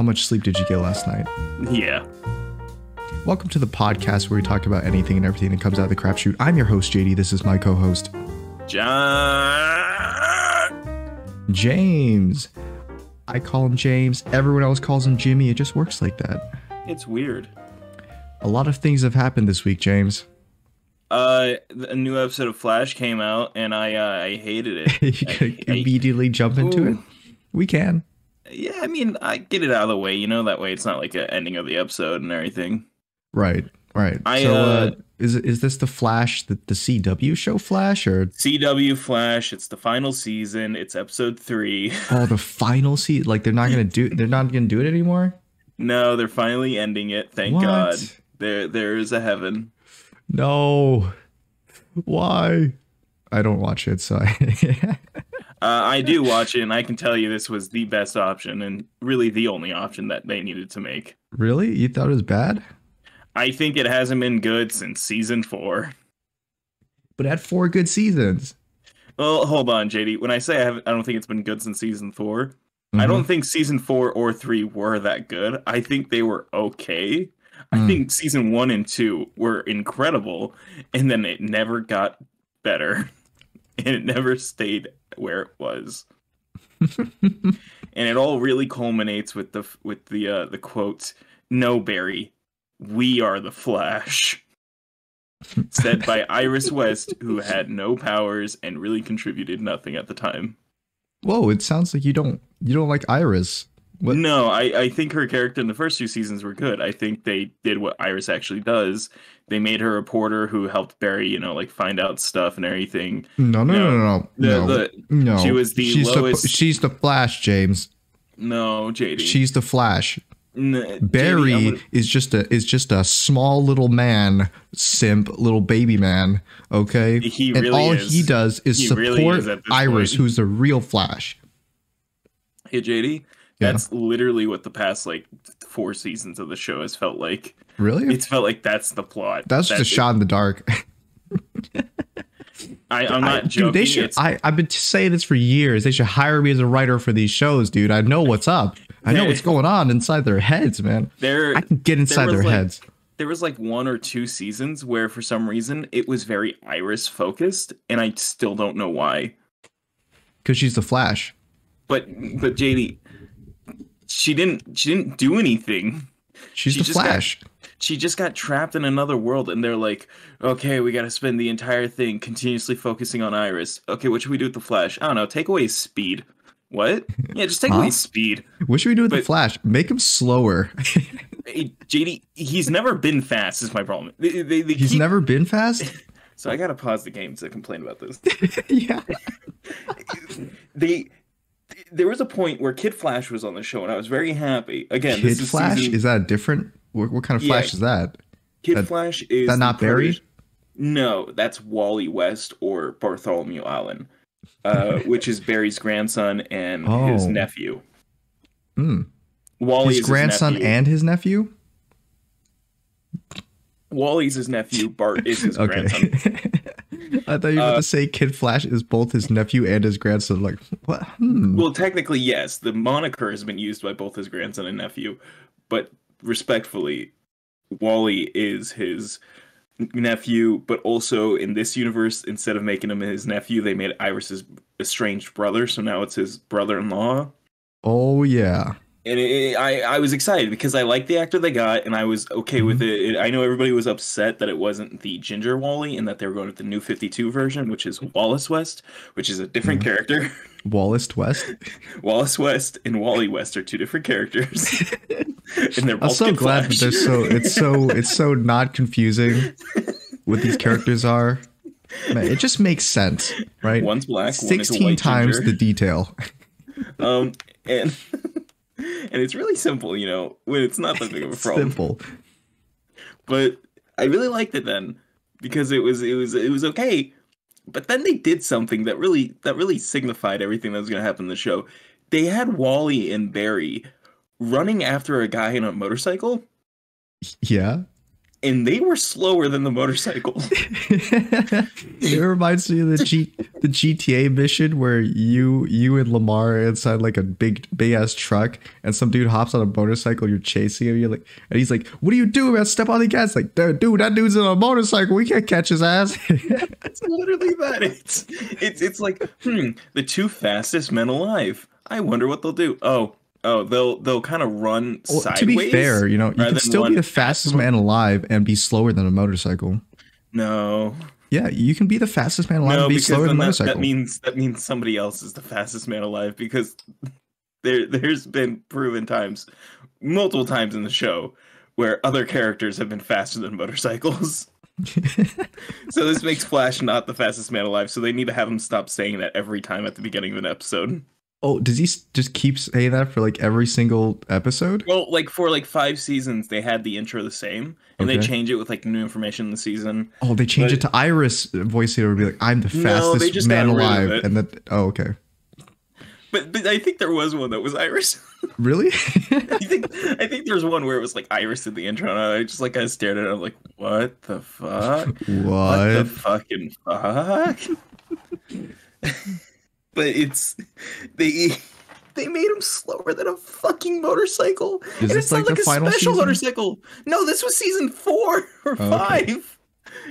how much sleep did you get last night? Yeah. Welcome to the podcast where we talk about anything and everything that comes out of the crapshoot. I'm your host, JD. This is my co host, John. James. I call him James. Everyone else calls him Jimmy. It just works like that. It's weird. A lot of things have happened this week, James. Uh, a new episode of Flash came out, and I uh, I hated it. you could I- I- immediately jump into it. We can. Yeah, I mean, I get it out of the way, you know. That way, it's not like an ending of the episode and everything. Right, right. I, so, uh, uh, is is this the Flash, the, the CW show Flash, or CW Flash. It's the final season. It's episode three. oh, the final season? Like they're not gonna do, they're not gonna do it anymore. no, they're finally ending it. Thank What? God. There, there is a heaven. No, why? I don't watch it, so I. Uh, I do watch it, and I can tell you this was the best option, and really the only option that they needed to make. really, you thought it was bad? I think it hasn't been good since season four. But it had four good seasons. Well, hold on, JD. When I say I haven't, I don't think it's been good since season 4 I Mhm. don't think season four or three were that good. I think they were okay. I Mm. think season one and two were incredible, and then it never got better, and it never stayed where it was. and it all really culminates with the with the uh, the quote, "No, Barry, we are the Flash." Said by Iris West, who had no powers and really contributed nothing at the time. Whoa! It sounds like you don't you don't like Iris. What? No, I, I think her character in the first two seasons were good. I think they did what Iris actually does. They made her a reporter who helped Barry, you know, like find out stuff and everything. No, no, no, No. no, The, no, no. the, no. she was the she's lowest- The, she's the Flash, James. no, JD. She's the Flash. Barry I'm gonna- is just a is just a small little man, simp, little baby man. Okay, He and really all is. he does is He support really is Iris, point. who's the real Flash. hey, JD, Yeah. that's literally what the past like four seasons of the show has felt like. Really? It's felt like that's the plot. That's just a That- shot in the dark. I, I'm not I- joking. Dude, they should. It's- I, I've been saying this for years. They should hire me as a writer for these shows, dude. I know what's up. I know what's going on inside their heads, man. there, I can get inside their like, heads. there was like one or two seasons where for some reason it was very iris focused and i still don't know why Because she's the Flash. but but jd she didn't she didn't do anything She's She the just got- Flash. she just got trapped in another world and they're like okay we got to spend the entire thing continuously focusing on iris okay what should we do with the flash i don't know take away speed what yeah just take Huh? away speed What should we do with the Flash? Make him slower. Jd he's never been fast is my problem they, they, they He's keep- never been fast. so i gotta pause the game to complain about this yeah. they there was a point where Kid Flash was on the show, and I was very happy. Again, Kid this is Flash season- is that a different? What, what kind of Yeah. Flash is that? Kid that- Flash is that not Barry? protege- No, that's Wally West or Bartholomew Allen, uh, which is Barry's grandson and his Oh. nephew. Hmm. Wally His grandson his nephew. and his nephew. Wally's his nephew. Bart is his grandson. I thought you were about Uh, to say Kid Flash is both his nephew and his grandson. Like what? Hmm. Well, technically, yes. The moniker has been used by both his grandson and nephew, but respectfully, Wally is his nephew. But also in this universe, instead of making him his nephew, they made Iris's estranged brother. So now it's his brother-in-law. Oh yeah. And it, it- I, I was excited because I liked the actor they got, and I was okay with it. It- I know everybody was upset that it wasn't the Ginger Wally, and that they were going with the new Fifty Two version, which is Wallace West, which is a different character. Wallace West. Wallace West and Wally West are two different characters, and they're I'm so glad that they're so it's so it's so not confusing what these characters are. Man, it just makes sense, right? One's black, one Sixteen white times ginger. the detail. um and and it's really simple, you know, when it's not that big of a problem. Simple. But I really liked it then because it was it was it was okay. But then they did something that really that really signified everything that was going to happen in the show. They had Wally and Barry running after a guy in a motorcycle. Yeah. And they were slower than the motorcycle. it reminds me of the G the GTA mission where you you and Lamar are inside like a big big ass truck and some dude hops on a motorcycle, you're chasing him, you're like and he's like, What do you do, man? Step on the gas. Like, dude, that dude's on a motorcycle. We can't catch his ass. it's literally that. It's it's it's like, hmm, the two fastest men alive. I wonder what they'll do. Oh, Oh, they'll they'll kind of run well, sideways. To be fair, you know, you can still be the fastest man alive and be slower than a motorcycle. No. Yeah, you can be the fastest man alive no, and be slower than a motorcycle. That means that means somebody else is the fastest man alive because there there's been proven times, multiple times in the show, where other characters have been faster than motorcycles. so this makes Flash not the fastest man alive. So they need to have him stop saying that every time at the beginning of an episode. Oh, does he just keep saying that for like every single episode? Well, like for like five seasons, they had the intro the same, and okay. they change it with like new information in the season. Oh, they change but, it to Iris voice. It would be like, "I'm the fastest no, man alive," and that. Oh, okay. But, but I think there was one that was Iris. Really? I think I think there was one where it was like Iris in the intro, and I just like I stared at it. I'm like, "What the fuck? What, what the fucking fuck?" but it's they they made him slower than a fucking motorcycle. Is and it's like, not like a special season? motorcycle. No, this was season four or oh, five. Okay.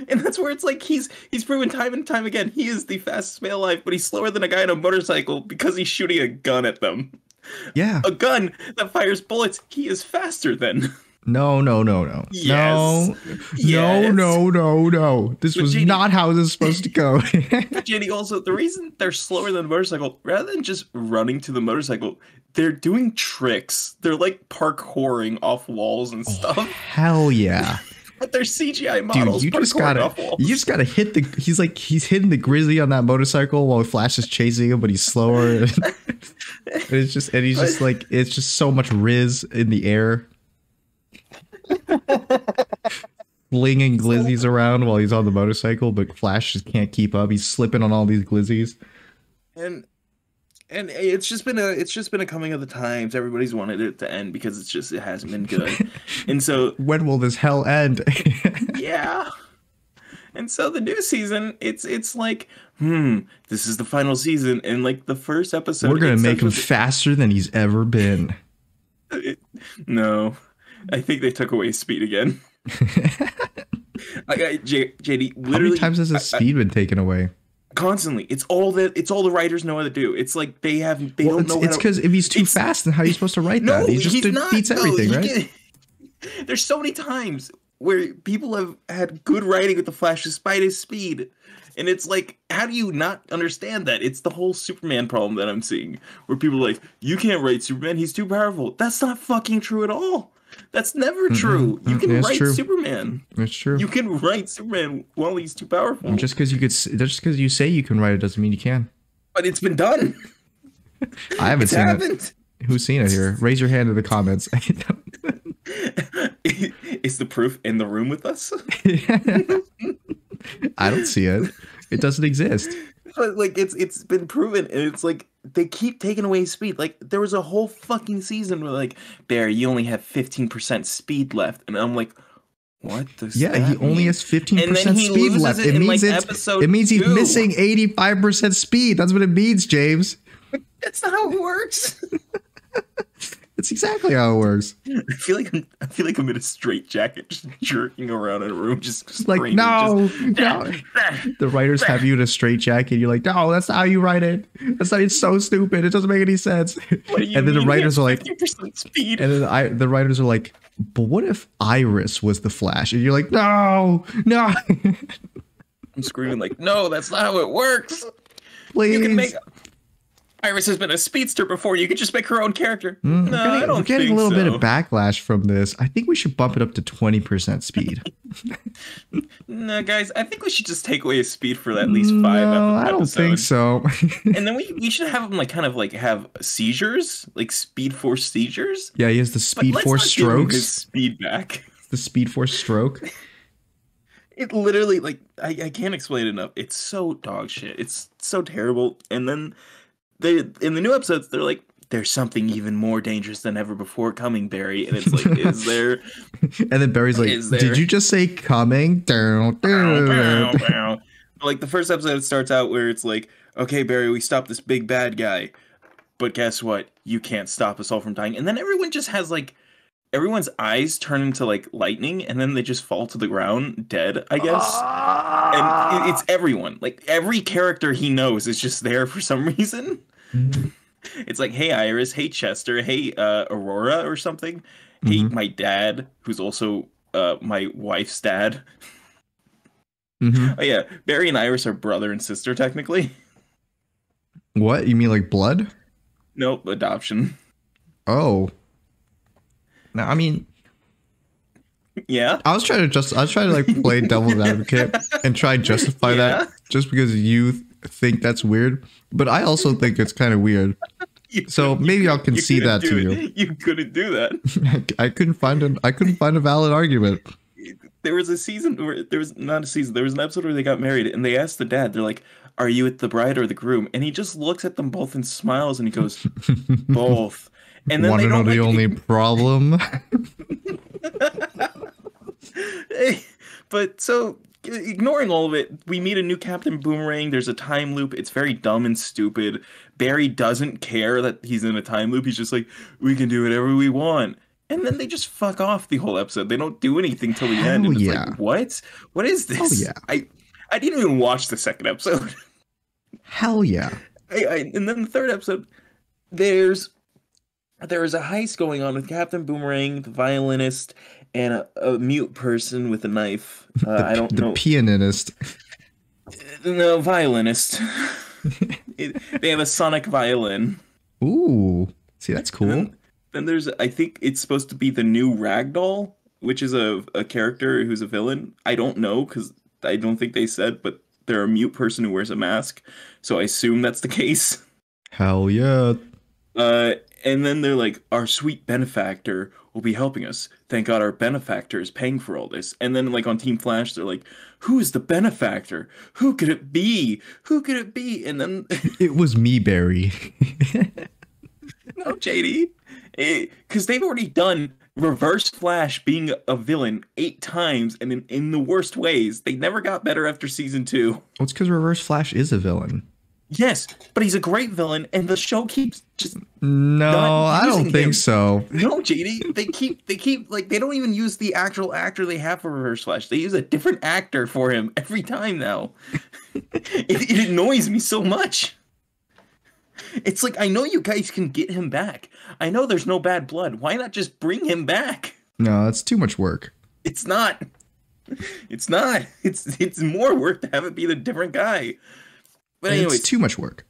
And that's where it's like he's he's proven time and time again he is the fastest male alive, but he's slower than a guy on a motorcycle because he's shooting a gun at them. Yeah, a gun that fires bullets. He is faster than. No, no, no, no. Yes. No, yes. no, no, no, no. This but was not how this was supposed to go. Jenny, also, the reason they're slower than the motorcycle, rather than just running to the motorcycle, they're doing tricks. They're like parkouring off walls and oh, stuff. Oh, hell yeah. But they're CGI models. Dude, you just gotta, you just gotta hit the. He's like he's hitting the grizzly on that motorcycle while Flash is chasing him, but he's slower. it's just and he's just like it's just so much riz in the air flinging glizzies around while he's on the motorcycle, but Flash just can't keep up. He's slipping on all these glizzies. And and it's just been a it's just been a coming of the times. Everybody's wanted it to end because it's just it hasn't been good. and so when will this hell end? yeah. And so the new season, it's it's like, hmm, this is the final season, and like the first episode, we're gonna make him faster than he's ever been. It, no, I think they took away speed again. I, I, J, JD, literally, how many times has his speed been taken away? Constantly. It's all that. It's all the writers know how to do. It's like they have. They well, don't it's, know. It's because if he's too fast, then how are you supposed to write no, that? He just beats everything, right? Can, there's so many times where people have had good writing with the Flash despite his speed. And it's like, how do you not understand that? It's the whole Superman problem that I'm seeing, where people are like, you can't write Superman, he's too powerful. That's not fucking true at all. That's never true. You can write true. Superman. That's true. You can write Superman while he's too powerful. Just because you could, just because you say you can write it doesn't mean you can. But it's been done. I haven't it's seen happened. it. Who's seen it here? Raise your hand in the comments. Is the proof in the room with us? I don't see it. It doesn't exist. But like it's it's been proven, and it's like they keep taking away speed. Like there was a whole fucking season where like Bear, you only have fifteen percent speed left, and I'm like, what does yeah? he mean? only has fifteen percent speed left. It, it means like it's it means he's two. missing eighty five percent speed. That's what it means, James. That's not how it works. That's exactly how it works. I feel like I'm, I feel like I'm in a straight jacket, just jerking around in a room, just like no, just, no. the writers have you in a straight jacket. You're like, no, that's not how you write it. That's not. It's so stupid. It doesn't make any sense. and then the writers are like, speed. And then I, the writers are like, but what if Iris was the Flash? And you're like, no, no. I'm screaming like, no, that's not how it works. Please. You can make Iris has been a speedster before. You could just make her own character. Mm, no, getting, I don't. We're getting a little so. bit of backlash from this. I think we should bump it up to twenty percent speed. no, guys, I think we should just take away his speed for at least five. No, I don't think so. and then we, we should have him like kind of like have seizures, like Speed Force seizures. Yeah, he has the Speed Force strokes. speed back. The Speed Force stroke. It literally like I, I can't explain it enough. It's so dog shit. It's so terrible. And then they in the new episodes they're like there's something even more dangerous than ever before coming, Barry. And it's like, is there? And then Barry's like, there- "Did you just say coming?" Like the first episode starts out where it's like, okay, Barry, we stopped this big bad guy, but guess what? You can't stop us all from dying. And then everyone just has like, everyone's eyes turn into like lightning, and then they just fall to the ground dead. I guess. And it's everyone. Like every character he knows is just there for some reason. It's like, hey Iris, hey Chester, hey uh, Aurora or something. Hey, Mhm. my dad, who's also uh, my wife's dad. Mhm. Oh yeah, Barry and Iris are brother and sister technically. What you mean, like blood? Nope, adoption. Oh. No, I mean, Yeah. I was trying to just, I was trying to like play devil's advocate and try and justify Yeah. that just because you think that's weird, but I also think it's kind of weird. You So maybe I'll concede that to it. You couldn't do that. I couldn't find an, I couldn't find a valid argument. There was a season where there was not a season. There was an episode where they got married, and they asked the dad. They're like, "Are you with the bride or the groom?" And he just looks at them both and smiles, and he goes, "Both." And then Want they to know don't the only problem? but so ignoring all of it, we meet a new Captain Boomerang. There's a time loop. It's very dumb and stupid. Barry doesn't care that he's in a time loop. He's just like, we can do whatever we want. And then they just fuck off the whole episode. They don't do anything till the end. Hell And it's yeah. like, what? What is this? yeah. I I didn't even watch the second episode. Hell yeah. I, I, and then the third episode, there's there is a heist going on with Captain Boomerang, the violinist, and a, a mute person with a knife. Uh, The, I don't know. the know. pianist. no, violinist. it, they have a sonic violin. Ooh, see that's cool. Then, then there's, I think it's supposed to be the new Ragdoll, which is a, a character who's a villain. I don't know because I don't think they said, but they're a mute person who wears a mask. So I assume that's the case. Hell yeah. Uh, and then they're like, our sweet benefactor will be helping us. Thank God our benefactor is paying for all this. And then, like on Team Flash, they're like, who is the benefactor? Who could it be? Who could it be? And then, It was me, Barry. no, JD, because they've already done Reverse Flash being a villain eight times and in, in the worst ways. They never got better after season two. well, it's because Reverse Flash is a villain. Yes, but he's a great villain, and the show keeps just No, I don't think him. so. No, JD, they keep they keep like they don't even use the actual actor they have for Reverse Flash. They use a different actor for him every time now. it, it annoys me so much. It's like I know you guys can get him back. I know there's no bad blood. Why not just bring him back? No, it's too much work. It's not. It's not. It's it's more work to have it be the different guy. But anyway, it's too much work.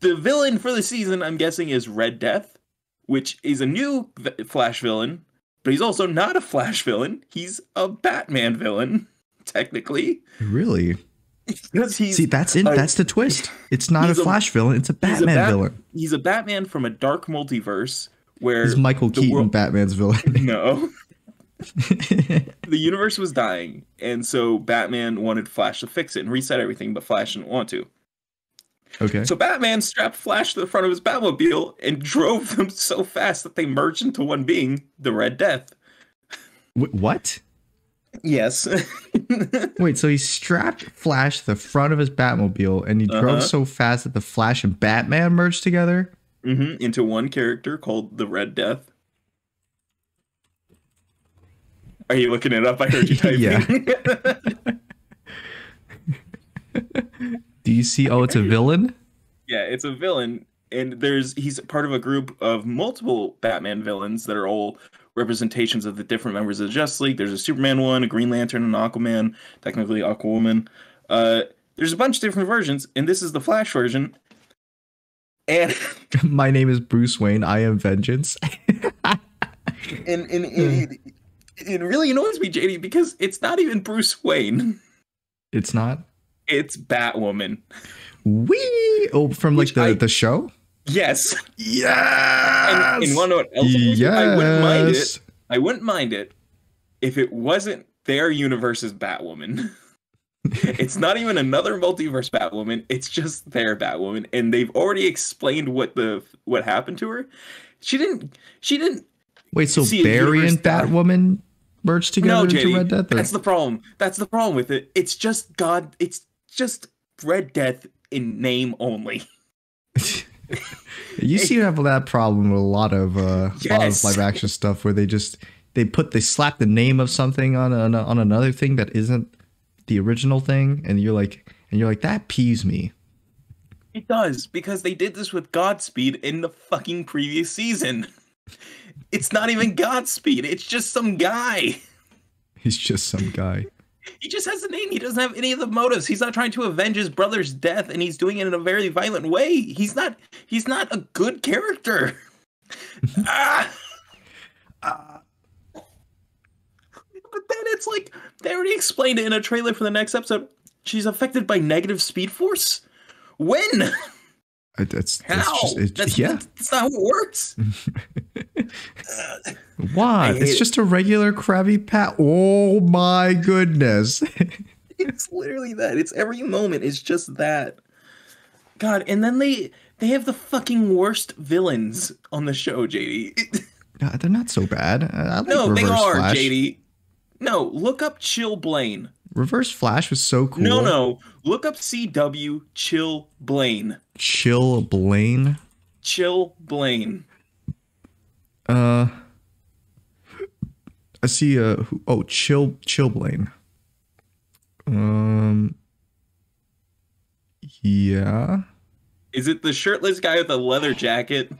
the villain for the season, I'm guessing, is Red Death, which is a new Flash villain, but he's also not a Flash villain. He's a Batman villain, technically, Really? because he's See, that's it. a- That's the twist. It's not a he's a- Flash villain. It's a he's a Batman Bat- villain. He's a Batman from a dark multiverse where is Michael Keaton, world- Batman's villain. no, the universe was dying, and so Batman wanted Flash to fix it and reset everything, but Flash didn't want to. Okay. So Batman strapped Flash to the front of his Batmobile and drove them so fast that they merged into one being, the Red Death. Wh- what? Yes. Wait, so he strapped Flash to the front of his Batmobile and he Uh-huh. drove so fast that the Flash and Batman merged together? hmm Into one character called the Red Death. Are you looking it up? I heard you typing. Yeah. Do you see? Oh, it's a villain? yeah, it's a villain, and there's he's part of a group of multiple Batman villains that are all representations of the different members of the Justice League. There's a Superman one, a Green Lantern, an Aquaman, technically Aquawoman. Uh, there's a bunch of different versions, and this is the Flash version. And My name is Bruce Wayne. I am vengeance. and, and it, it really annoys me, JD, because it's not even Bruce Wayne. it's not. It's Batwoman. Wee! Oh, from like Which the, I- the show? Yes. Yes. And, and want to else? yes. I wouldn't mind it. I wouldn't mind it if it wasn't their universe's Batwoman. it's not even another multiverse Batwoman. It's just their Batwoman, and they've already explained what the what happened to her. She didn't. She didn't. Wait, so Barry and Batwoman merged together No, into Red Death? or- that's the problem. That's the problem with it. It's just God. It's just Red Death in name only. you seem to have that problem with a lot of uh, a lot of live action stuff where they just they put they slap the name of something on a, on another thing that isn't the original thing, and you're like and you're like that pees me. It does because they did this with Godspeed in the fucking previous season. It's not even Godspeed. It's just some guy. He's just some guy. He just has a name. He doesn't have any of the motives. He's not trying to avenge his brother's death, and he's doing it in a very violent way. He's not. He's not a good character. ah. But then it's like they already explained it in a trailer for the next episode. She's affected by negative speed force. When? It- That's, How? that's just it, that's, yeah. that's not how it works. Why? It's hate- just a regular Krabby Pat. Oh my goodness. it's literally that. It's every moment. It's just that. God, and then they they have the fucking worst villains on the show, JD. Uh, They're not so bad. Like no, they are, Flash. JD. No, look up Chillblaine. Reverse Flash was so cool. No, no, look up CW Chill Blaine. Chillblaine. Chill Blaine. Uh, I see. Uh, oh, Chill Chillblaine. Um. Yeah. Is it the shirtless guy with the leather jacket?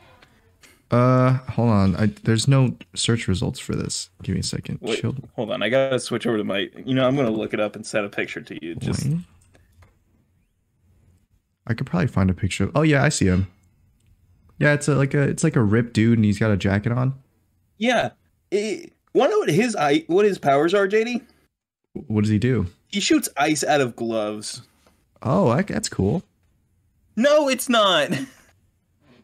Uh, hold on. I there's no search results for this. Give me a second. Wait, hold on, I gotta switch over to my. You know, I'm gonna look it up and send a picture to you. Just. I could probably find a picture. Of, oh yeah, I see him. Yeah, it's a, like a it's like a ripped dude, and he's got a jacket on. yeah. To know what his i what his powers are, JD? What does he do? He shoots ice out of gloves. Oh, that, that's cool. No, it's not.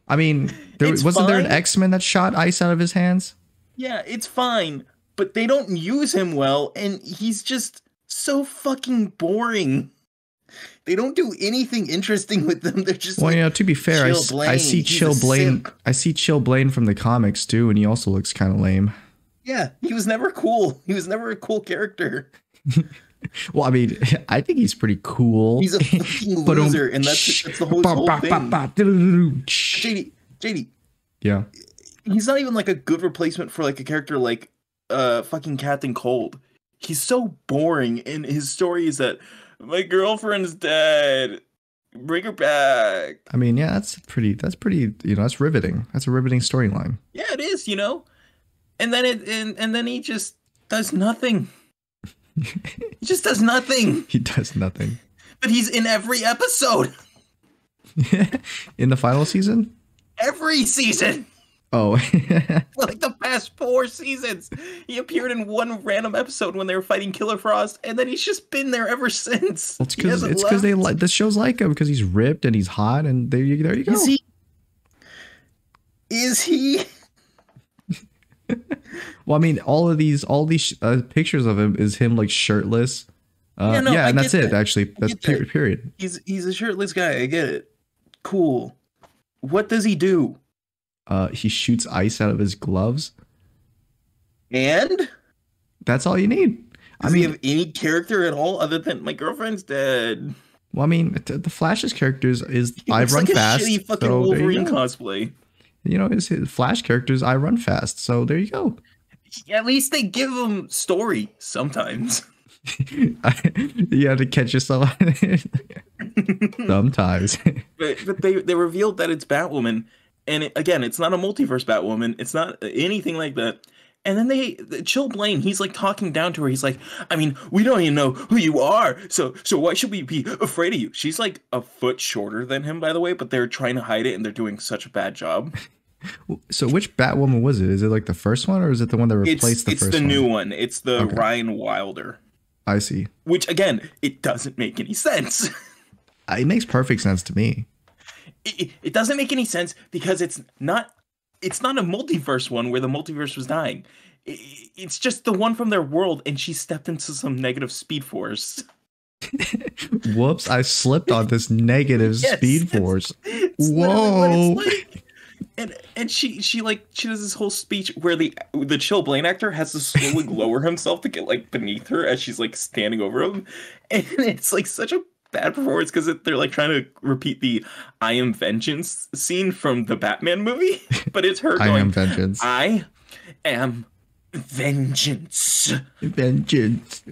I mean, there wasn't there an. X Men that shot ice out of his hands. Yeah, it's fine, but they don't use him well, and he's just so fucking boring. They don't do anything interesting with them. They're just Well, like, you know, to be fair, I, I see he's Chillblaine. simp. I see Chillblaine from the comics too, and he also looks kind of lame. yeah, he was never cool. He was never a cool character. Well, I mean, I think he's pretty cool. He's a fucking But, um, loser, and that's that's the whole, ba- whole ba- thing. ba- ba- doo-doo-doo-doo. JD, JD, Yeah, he's not even like a good replacement for like a character like uh fucking Captain Cold. He's so boring, and his story is that my girlfriend's dead. Bring her back. I mean, yeah, that's pretty. That's pretty. You know, that's riveting. That's a riveting storyline. Yeah, it is, you know. And then it and, and then he just does nothing. He just does nothing. He does nothing. But he's in every episode. In the final season. Every season. Oh, like the past four seasons. He appeared in one random episode when they were fighting Killer Frost, and then he's just been there ever since. Well, it's because it's because they like the shows like him because he's ripped and he's hot and there you there you go. Is he Is he Well, I mean, all of these all these uh, pictures of him is him like shirtless. Uh, Yeah, yeah, no, I and that's get it. Actually, that's get that. period. he's he's a shirtless guy, I get it. Cool. What does he do? Uh, he shoots ice out of his gloves. And That's all you need. I does he mean, have any character at all other than my girlfriend's dead? well, I mean, the Flash's characters is He I run like fast. a shitty fucking so Wolverine cosplay. You know, his, his Flash characters I run fast. So there you go. At least they give them story sometimes. you have to catch yourself sometimes. But, but they they revealed that it's Batwoman, and it, again, it's not a multiverse Batwoman. It's not anything like that. And then they Chillblaine, he's like talking down to her. He's like, I mean, we don't even know who you are, so so why should we be afraid of you? She's like a foot shorter than him, by the way, but they're trying to hide it, and they're doing such a bad job. so which Batwoman was it? Is it like the first one or is it the one that It's replaced the it's first the one? new one. It's the Okay. Ryan Wilder, I see. which again, it doesn't make any sense. Uh, It makes perfect sense to me. it, it doesn't make any sense because it's not it's not a multiverse one where the multiverse was dying it's just the one from their world and she stepped into some negative speed force Whoops! I slipped on this negative Yes, speed force. It's what Whoa. it's like. And and she she like she does this whole speech where the the Chillblaine actor has to slowly lower himself to get like beneath her as she's like standing over him, and it's like such a bad performance because they're like trying to repeat the "I am vengeance" scene from the Batman movie, but it's her I going, am vengeance. "I am vengeance." vengeance.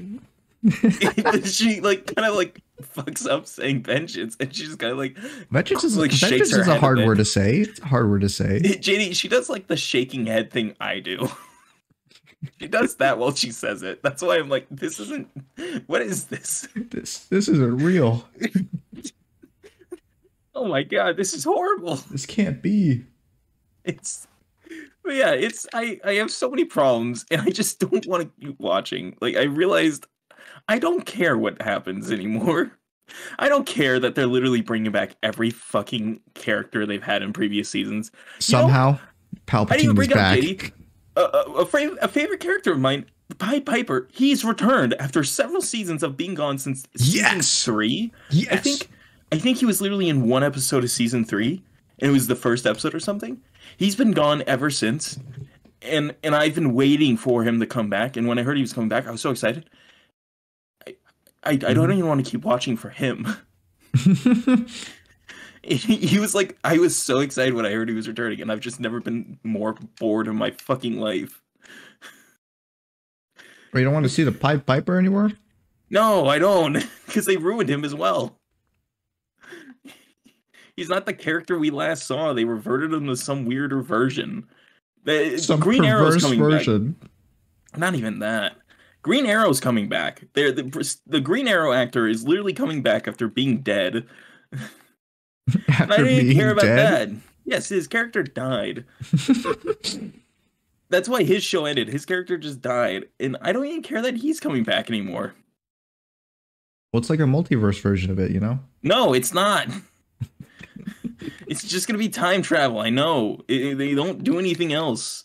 she like kind of like fucks up saying vengeance, and she just kind of like Vengeance is, Like, vengeance is a hard word to say. It's a hard word to say. JD, she does like the shaking head thing I do. She does that while she says it. That's why I'm like, this isn't. What is this? This this isn't real. Oh my god, this is horrible. This can't be. It's. But yeah, it's I I have so many problems and I just don't want to keep watching. Like I realized I don't care what happens anymore. I don't care that they're literally bringing back every fucking character they've had in previous seasons. You know, Somehow, I didn't even Palpatine is bring up back. A, a, a, favorite character of mine, Pied Piper. He's returned after several seasons of being gone since season Yes! three. Yes. I think I think he was literally in one episode of season three, and it was the first episode or something. He's been gone ever since, and and I've been waiting for him to come back. And when I heard he was coming back, I was so excited. I I, I Mm-hmm. don't even want to keep watching for him. he, he was like, I was so excited when I heard he was returning, and I've just never been more bored in my fucking life. You don't want to see the Pied Piper anymore? No, I don't, because they ruined him as well. He's not the character we last saw. They reverted him to some weirder version. The, Some Green Arrow's coming version. back. Not even that. Green Arrow's coming back. The the Green Arrow actor is literally coming back after being dead. And I After didn't being care about dead. that. Yes, his character died. That's why his show ended. His character just died, and I don't even care that he's coming back anymore. Well, it's like a multiverse version of it, you know? No, it's not. it's just gonna be time travel. I know It- it- they don't do anything else.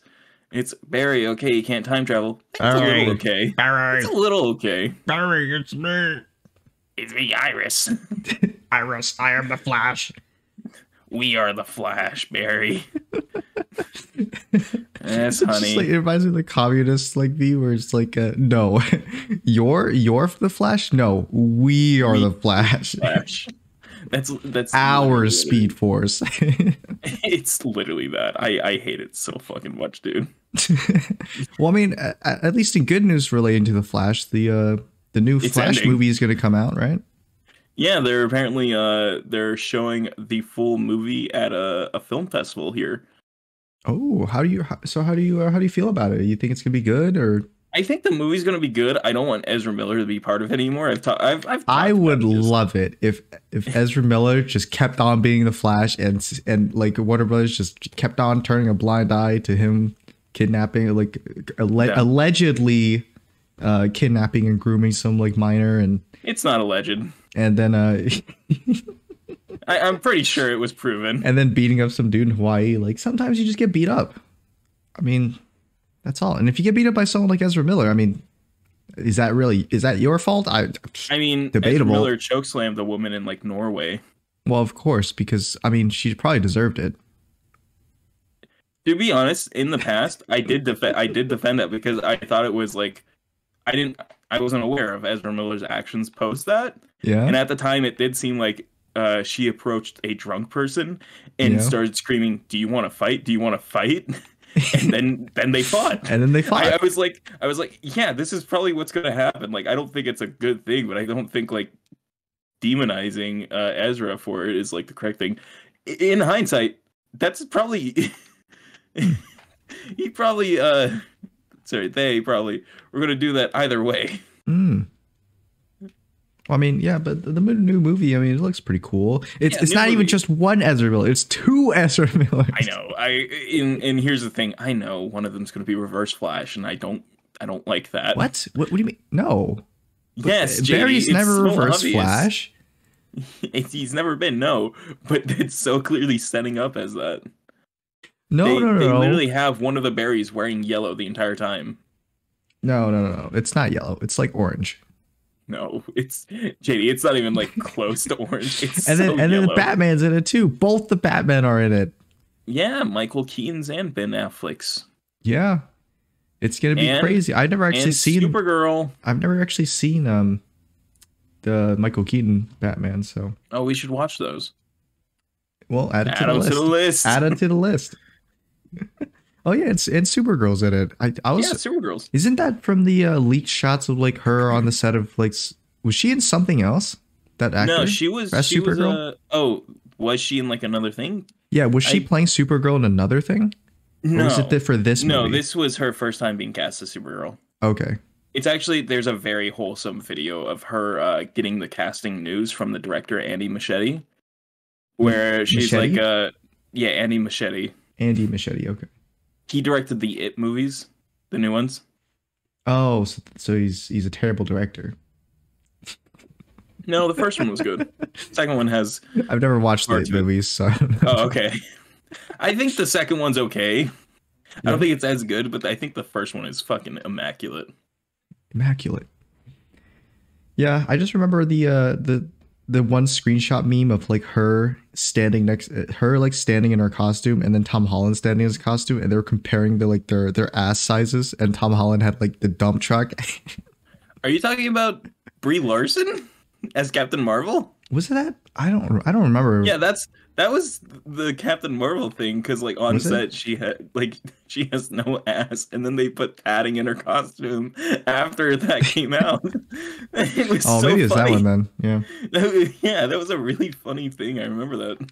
It's Barry. Okay, you can't time travel. It's a little okay. Barry, It's a little okay. Barry, it's me. It's me, Iris. Iris, I am the Flash. We are the Flash, Barry. Yes, It's just like, it reminds me of the communist like me where it's like uh, no you're you're the flash no we are We- the flash Flash. That's that's our speed force It's literally that. I I hate it so fucking much, dude. well i mean at, at least in good news relating to the flash the uh the new It's flash ending. movie is going to come out right Yeah, they're apparently uh they're showing the full movie at a, a film festival here. oh how do you so how do you uh, how do you feel about it you think it's going to be good or I think the movie's gonna be good. I don't want Ezra Miller to be part of it anymore. I've ta- I've, I've I would love it if if Ezra Miller just kept on being the Flash and and like Warner Brothers just kept on turning a blind eye to him kidnapping like alle- Yeah. allegedly uh kidnapping and grooming some like minor and It's not a legend. and then uh I, I'm pretty sure it was proven. and then beating up some dude in Hawaii like sometimes you just get beat up. I mean that's all. And if you get beat up by someone like Ezra Miller, I mean is that really is that your fault? I I mean, Debatable. Ezra Miller chokeslammed the woman in like Norway. well of course because I mean she probably deserved it. To be honest, in the past, I did defend I did defend it because I thought it was like I didn't I wasn't aware of Ezra Miller's actions post that. Yeah. And at the time it did seem like uh, she approached a drunk person and Yeah. started screaming, "Do you want to fight? Do you want to fight?" and then then they fought. and then they fought. I, I was like, I was like, yeah, this is probably what's gonna happen. Like, I don't think it's a good thing, but I don't think like demonizing uh, Ezra for it is like the correct thing. In hindsight, that's probably he probably uh sorry they probably were gonna do that either way. Mm. Well, I mean, yeah, but the, new movie, I mean, it looks pretty cool. It's Yeah, it's not even just one Ezra Miller; it's two Ezra Millers. I know. I and, and here's the thing. I know one of them's gonna be Reverse Flash, and I don't. I don't like that. What? what? What do you mean? No. Yes, JD, Barry's never so Reverse obvious. Flash. It's- He's never been no, but it's so clearly setting up as that. No, they, no, no, they no. literally have one of the berries wearing yellow the entire time. no, no, no, no. It's not yellow. It's like orange. No, it's JD. It's not even like close to orange. It's and then so and then yellow. Batman's in it too. Both the Batman are in it. Yeah, Michael Keaton's and Ben Affleck's Yeah. It's gonna be And- crazy. I've never actually seen Supergirl. I've never actually seen um the Michael Keaton Batman, so Oh, we should watch those. well add it Add to the list. to the list. add it to the list. Oh yeah, it's and Supergirl's in it. I I was yeah, Supergirls. isn't that from the uh, leaked shots of like her on the set of like was she in something else? That actor? No, she was. As she was. Supergirl? Uh, oh, was she in like another thing? yeah, was she I- playing Supergirl in another thing? Or No, was it for this no. movie? This was her first time being cast as Supergirl. Okay. It's actually there's a very wholesome video of her uh, getting the casting news from the director Andy Muschietti, where she's Muschietti? like, uh, yeah, Andy Muschietti. Andy Muschietti, okay. He directed the It movies, the new ones. Oh, so, so he's he's a terrible director. No, the first one was good. Second one has. I've never watched the Parts of it. movies, so I don't know. Oh, okay. I think the second one's okay. I don't think it's as good, but I think the first one is fucking immaculate. immaculate. Yeah, I just remember the uh the the one screenshot meme of like her standing next her like standing in her costume and then Tom Holland standing in his costume and they were comparing the like their their ass sizes and Tom Holland had like the dump truck. Are you talking about Brie Larson as Captain Marvel? Was it that? I don't I don't remember. Yeah, that's that was the Captain Marvel thing because like on Was it? set she had like she has no ass, and then they put padding in her costume after that came out. it was Oh, so maybe it's that one then. Yeah. That was- yeah, that was a really funny thing. I remember that.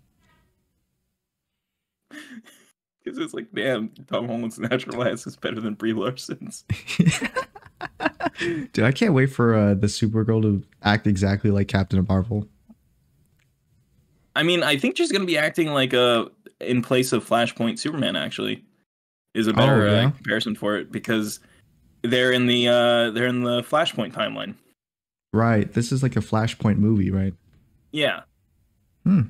Because it's like, damn, Tom Holland's natural ass is better than Brie Larson's. Dude, I can't wait for uh, the Supergirl to act exactly like Captain Marvel. I mean, I think she's gonna be acting like a in place of Flashpoint Superman. Actually, is a better Oh, yeah? uh, comparison for it because they're in the uh they're in the Flashpoint timeline. Right. This is like a Flashpoint movie, right? Yeah, Hmm.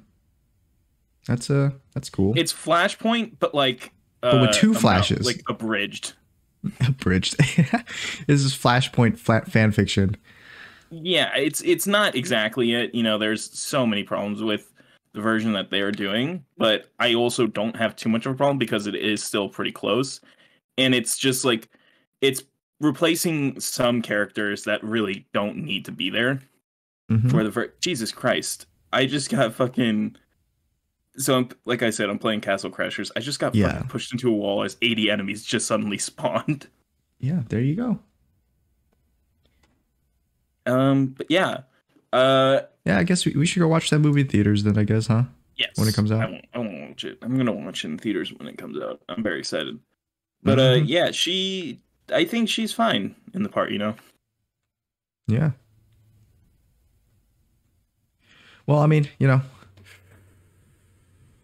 That's uh that's cool. it's Flashpoint, but like But with uh, two flashes. like abridged. Abridged. this is Flashpoint flat fan fiction. Yeah, it's it's not exactly it. You know, there's so many problems with the version that they are doing, but I also don't have too much of a problem because it is still pretty close. And it's just like it's replacing some characters that really don't need to be there Mhm. for the ver- Jesus Christ. I just got fucking so I'm, like I said, I'm playing Castle Crashers. I just got Yeah. fucking pushed into a wall as 80 enemies just suddenly spawned. Yeah, there you go. Um, but yeah. Uh, Yeah, I guess we, we should go watch that movie in theaters then, I guess, huh? Yes. When it comes out? I won't, I won't watch it. I'm gonna watch it in theaters when it comes out. I'm very excited. But Mhm. uh yeah, she I think she's fine in the part, you know. Yeah. Well, I mean, you know,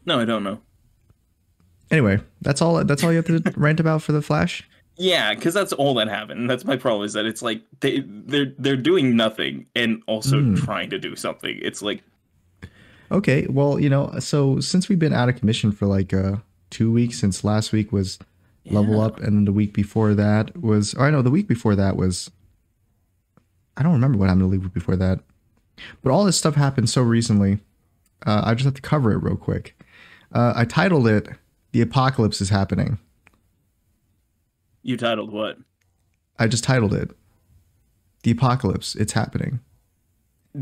No, I don't know. anyway, that's all that's all you have to rant about for the Flash? Yeah, because that's all that happened. That's my problem is that it's like they they're they're doing nothing and also Hmm. trying to do something. It's like Okay, well, you know, so since we've been out of commission for like uh 2 weeks since last week was Level. Up and then the week before that was or I know the week before that was I don't remember what happened the week before that. But all this stuff happened so recently. Uh, I just have to cover it real quick. Uh, I titled it "The Apocalypse is Happening." You titled what? I just titled it "The Apocalypse. It's Happening."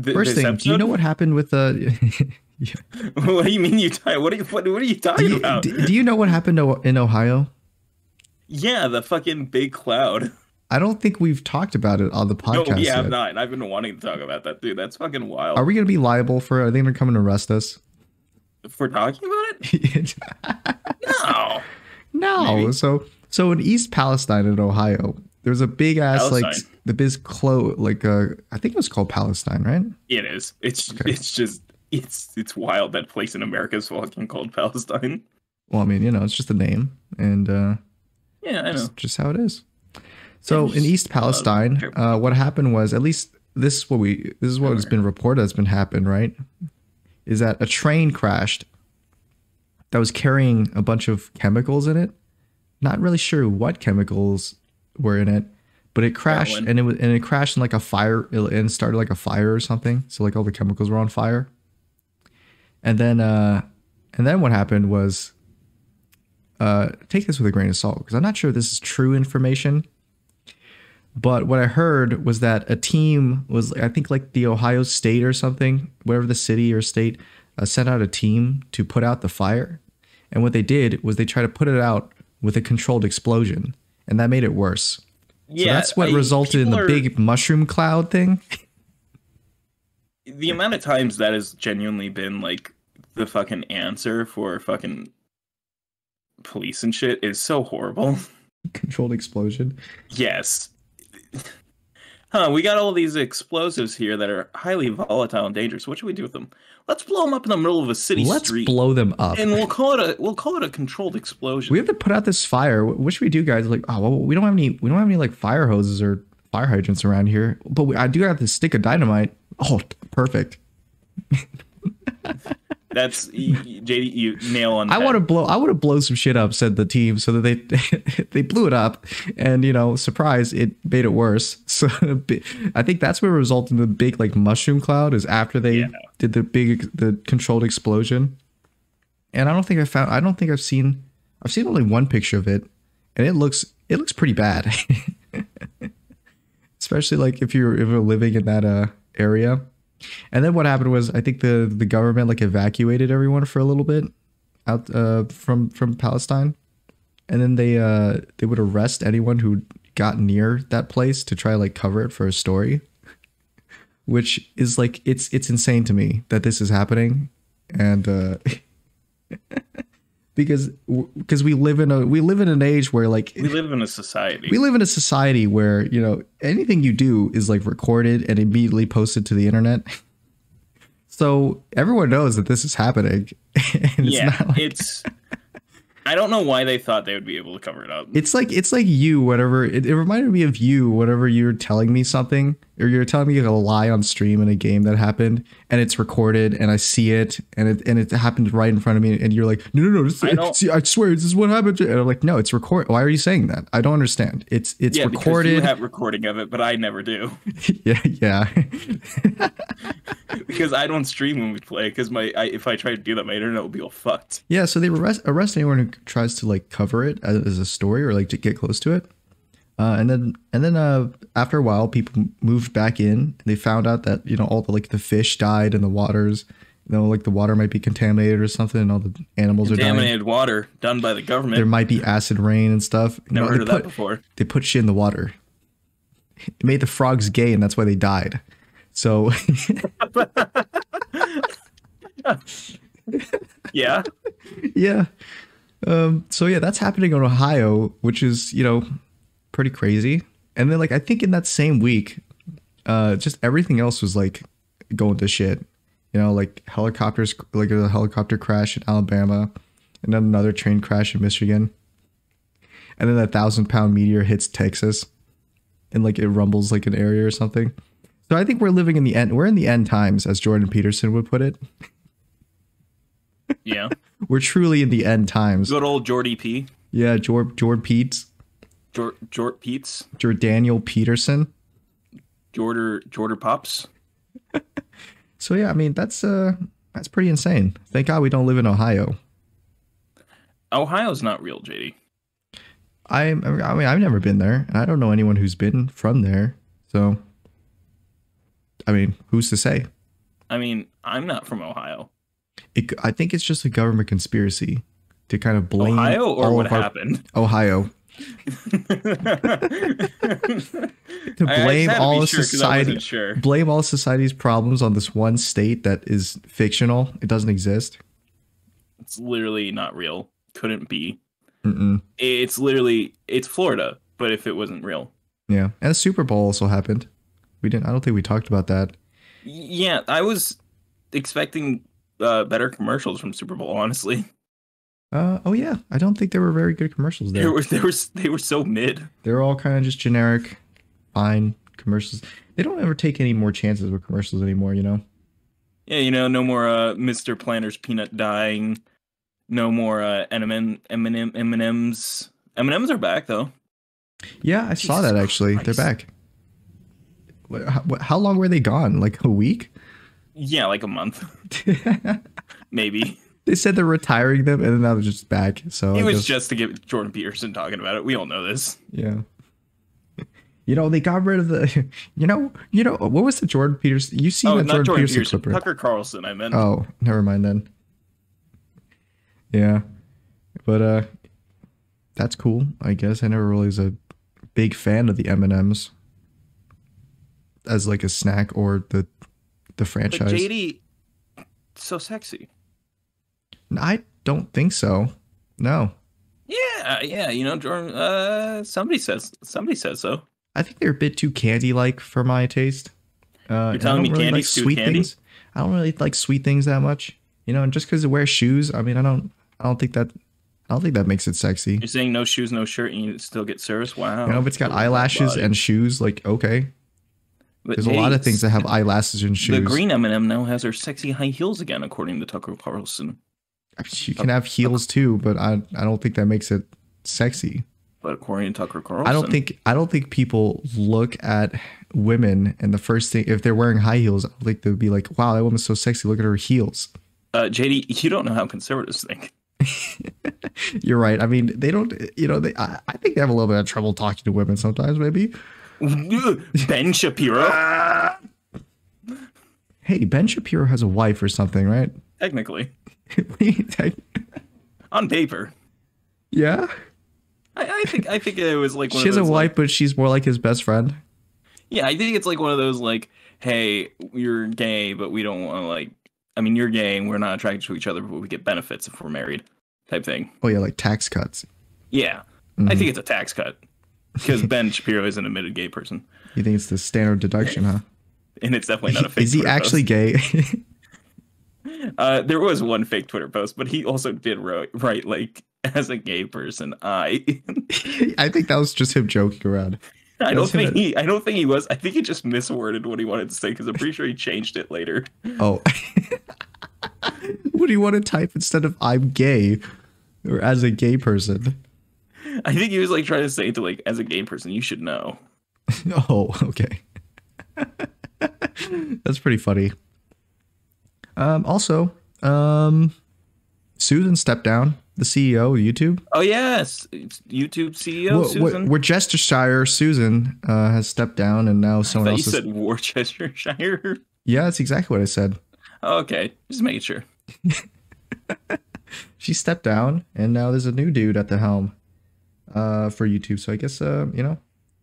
Th- First thing, do you know what happened with uh, the? what do you mean you titled? What are you what, what are you do, talking you, about? do, do you know what happened to- in Ohio? yeah, the fucking big cloud. I don't think we've talked about it on the podcast. No, we have yet. not. And I've been wanting to talk about that, dude. That's fucking wild. Are we going to be liable for? Are they going to come and arrest us? For talking about it? No. no. Maybe. So so in East Palestine in Ohio, there's a big ass like the biz clo like uh I think it was called Palestine, right? It is. It's Okay. it's just it's it's wild that place in America is fucking called Palestine. Well, I mean, you know, it's just a name and uh Yeah, I know. just, just how it is. So It's in East Palestine, uh, what happened was at least this is what we this is what has been reported has been happened, right? Is that a train crashed that was carrying a bunch of chemicals in it. Not really sure what chemicals were in it, but it crashed and it was and it crashed in like a fire and started like a fire or something. So like all the chemicals were on fire. And then uh and then what happened was uh take this with a grain of salt because I'm not sure if this is true information. But what I heard was that a team was I think like the Ohio State or something, whatever the city or state uh, sent out a team to put out the fire. And what they did was they tried to put it out with a controlled explosion, and that made it worse. So that's what I- resulted in the are- big mushroom cloud thing. the amount of times that has genuinely been like the fucking answer for fucking police and shit is so horrible. controlled explosion. yes. Huh, we got all these explosives here that are highly volatile and dangerous. What should we do with them? Let's blow them up in the middle of a city Let's street. blow them up. and we'll call it a we'll call it a controlled explosion. we have to put out this fire. What what should we do, guys? Like, oh, well, we don't have any. We don't have any like fire hoses or fire hydrants around here. But we, I do have this stick of dynamite. Oh, perfect. That's JD. You nail on. I want to blow. I want to blow some shit up," said the team. So that they they blew it up, and you know, surprise, it made it worse. So I think that's what resulted in the big like mushroom cloud. Is after they Yeah. did the big the controlled explosion, and I don't think I found. I don't think I've seen. I've seen only one picture of it, and it looks it looks pretty bad. Especially like if you're if you're living in that uh area. And then what happened was I think the the government like evacuated everyone for a little bit out uh from from Palestine. And then they uh they would arrest anyone who got near that place to try like cover it for a story. Which is like it's it's insane to me that this is happening and uh because because we live in a we live in an age where like We live in a society. we live in a society where you know anything you do is like recorded and immediately posted to the internet so everyone knows that this is happening and it's yeah, not like, it's. I don't know why they thought they would be able to cover it up. it's like it's like you whatever it, it reminded me of you whatever you're telling me something or you're telling me a lie on stream in a game that happened and it's recorded and i see it and it and it happened right in front of me and you're like no no no this, I see i swear this is what happened and i'm like no it's recorded why are you saying that? I don't understand. It's it's yeah, because recorded. you have recording of it, but I never do. Yeah yeah because I don't stream when we play. Because my I, if I try to do that, my internet will be all fucked. Yeah, so they arrest arrest anyone who tries to like cover it as, as a story or like to get close to it. Uh, and then and then uh, after a while, people moved back in. And they found out that you know all the like the fish died in the waters. You know, like the water might be contaminated or something, and all the animals are dying. Contaminated water done by the government. There might be acid rain and stuff. You Never know, heard of put, that before. They put shit in the water. It made the frogs gay, and that's why they died. So Yeah, yeah. Um, so yeah, that's happening in Ohio, which is, you know, pretty crazy. And then like I think in that same week, uh just everything else was like going to shit. You know, like helicopters like a helicopter crash in Alabama, and then another train crash in Michigan. And then a thousand pound meteor hits Texas and like it rumbles like an area or something. So I think we're living in the end we're in the end times, as Jordan Peterson would put it. yeah. We're truly in the end times. Good old Jordy P. Yeah, Jord Jord Peets, Jor Jort Pete's. Jordaniel Peterson. Jorder Jorder Pops. So yeah, I mean that's uh that's pretty insane. Thank God we don't live in Ohio. Ohio's not real, JD. I I mean I've never been there, and I don't know anyone who's been from there. So I mean, who's to say? I mean, I'm not from Ohio. It, I think it's just a government conspiracy to kind of blame Ohio or what our- happened? Ohio to to blame all sure, society sure. blame all society's problems on this one state that is fictional. It doesn't exist. It's literally not real. Couldn't be. Mm-mm. It's literally it's Florida, but if it wasn't real. Yeah, and the Super Bowl also happened. We didn't. I don't think we talked about that. Yeah, I was expecting uh, better commercials from Super Bowl. Honestly, Uh, oh yeah, I don't think there were very good commercials there there. was there was they were so mid. They're all kind of just generic, fine commercials. They don't ever take any more chances with commercials anymore. You know. Yeah, you know, no more uh, Mr. Planters peanut dying. No more uh, M&M, M&M, M&Ms. M&Ms are back though. Yeah, I saw that actually. Christ. They're back. How, how long were they gone? Like a week? Yeah, like a month, maybe. They said they're retiring them, and then now they're just back. So It I was guess- just to get Jordan Peterson talking about it. We all know this. yeah. You know, they got rid of the. You know, you know what was the Jordan Peterson? You seen Oh, Jordan, Jordan Peterson, Peterson. clip, right? Tucker Carlson. I meant. Oh, never mind then. Yeah, but uh, that's cool. I guess I never really was a big fan of the M and M's as like a snack or the the franchise. but. JD, so sexy. I don't think so. No, Yeah, yeah. You know, Jordan. Uh, somebody says somebody says so. I think they're a bit too candy like for my taste. Uh, I telling don't me candy's too candy? things. I don't really like sweet things that much. You know, and just because it wears shoes, I mean, I don't, I don't think that, I don't think that makes it sexy. You're saying no shoes, no shirt, and you still get service. Wow. You know, if it's got eyelashes Body. and shoes, like okay. There's a lot of things that have eyelashes and shoes. The green M&M now has her sexy high heels again, according to Tucker Carlson. You can have heels too, but I, I don't think that makes it sexy. But according to Tucker Carlson, I don't think, I don't think people look at women and the first thing if they're wearing high heels, I think they'd be like, "Wow, that woman's so sexy. Look at her heels." uh, JD, you don't know how conservatives think. You're right. I mean, they don't. You know, they. I, I think they have a little bit of trouble talking to women sometimes. Maybe. Ben Shapiro, Hey, Ben Shapiro has a wife or something, right? technically, on paper, yeah. I, I think I think it was like one She has a wife, like- but she's more like his best friend. yeah, I think it's like one of those like, hey, you're gay, but we don't want to like. I mean, you're gay, and we're not attracted to each other, but we get benefits if we're married, type thing. Oh yeah, like tax cuts. Yeah, Mm-hmm. I think it's a tax cut because Ben Shapiro is an admitted gay person, You think it's the standard deduction, huh? and it's definitely not a fake. Is he Twitter actually post. gay? Uh, there was one fake Twitter post, but he also did write, write like as a gay person. I I think that was just him joking around. I don't think he I don't think he was. I think he just misworded what he wanted to say because I'm pretty sure he changed it later. Oh. what do you want to type instead of I'm gay or as a gay person? I think he was like trying to say to like as a gay person, you should know. Oh, okay. That's pretty funny. Um, also, um, Susan stepped down, the CEO of YouTube. Oh yes, it's YouTube CEO Well, Susan. Where Worcestershire Susan uh, has stepped down, and now someone thought you else is. said Worcestershire. Yeah, that's exactly what I said. okay, just making sure. She stepped down, and now there's a new dude at the helm uh, for YouTube. So I guess uh, you know,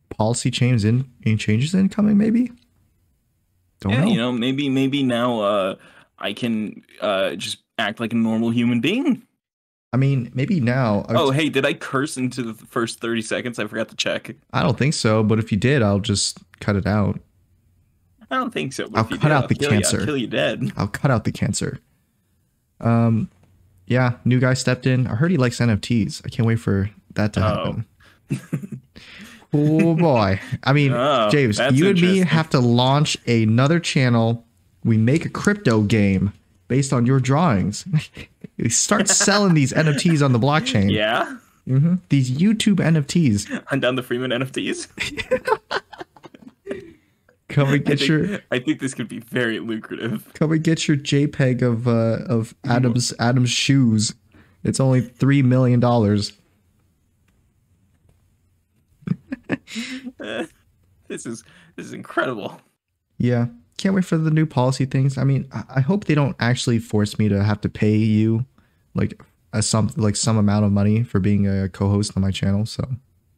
policy changes in any changes incoming, maybe. Don't yeah, know. you know, maybe maybe now uh I can uh just act like a normal human being. I mean, maybe now. Oh, hey, did I curse into the first 30 seconds? I forgot to check. I don't think so, but if you did, I'll just cut it out. I don't think so. But I'll cut did, out I'll the kill you. I'll cancer. kill you dead. I'll cut out the cancer. Um, yeah, new guy stepped in. I heard he likes NFTs. I can't wait for that to Oh. happen. oh boy! I mean, Oh, James, you and me have to launch another channel. We make a crypto game based on your drawings. we start selling these NFTs on the blockchain. Yeah, hmm These YouTube NFTs. I'm down the Freeman NFTs. Come and I get think, your I think this could be very lucrative. come and get your JPEG of uh, of Adam's Adam's shoes. It's only three million dollars. This is this is incredible. Yeah, can't wait for the new policy things. I mean, I- I hope they don't actually force me to have to pay you like a some like some amount of money for being a co-host on my channel. So,